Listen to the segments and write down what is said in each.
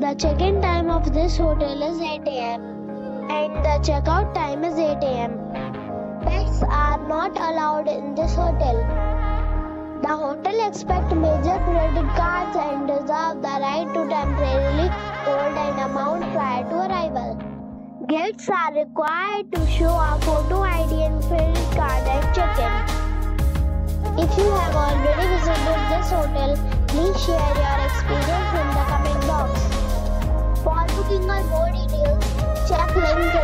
The check-in time of this hotel is 8 am and the checkout time is 8 am. Pets are not allowed in this hotel. The hotel expects major credit cards and reserve the right to temporarily hold an amount prior to arrival. Guests are required to show a photo ID and credit card at check-in. If you have already visited this hotel, please share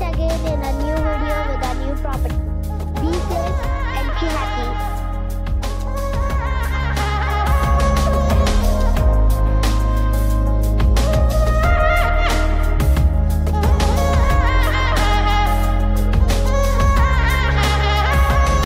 we'll meet again in a new video